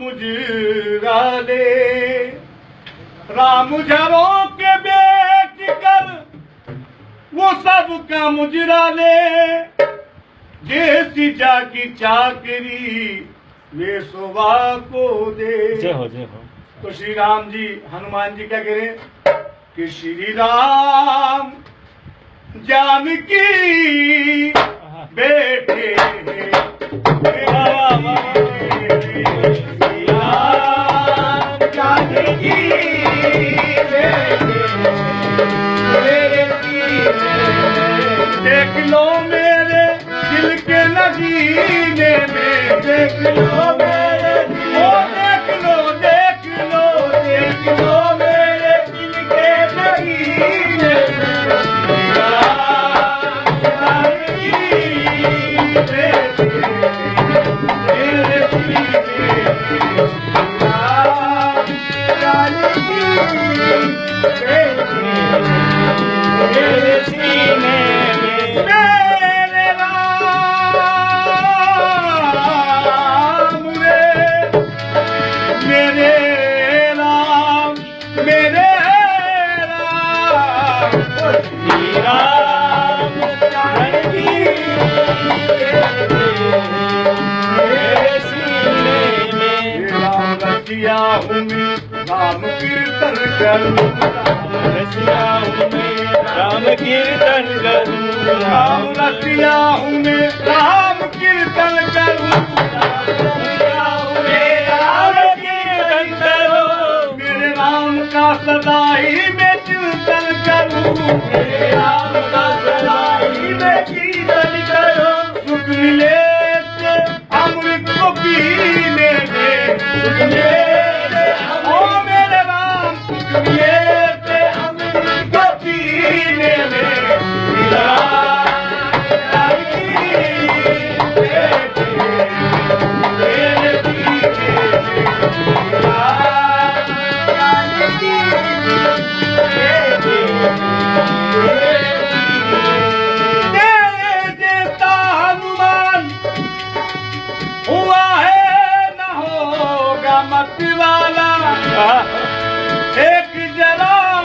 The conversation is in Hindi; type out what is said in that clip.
मुजरा दे राम झरों के बेट कर वो सब का मुजरा ले देसी जाकी चाकरी वे सुबह को दे। जय हो जय हो। तो श्री राम जी हनुमान जी क्या कह रहे कि श्री राम जानकी बेटे राम देख लो मेरे दिल के नगीने में, देख लो मेरे देख लो देख लो देख लो। Yeah. राम कीर्तन करूँ रसिया हूँ मैं राम कीर्तन रसिया हूँ राम कीर्तन करूँ राम कीर्तन करो मेरे राम का सदा मैं चिंतन करूँ நமக்கு வாழ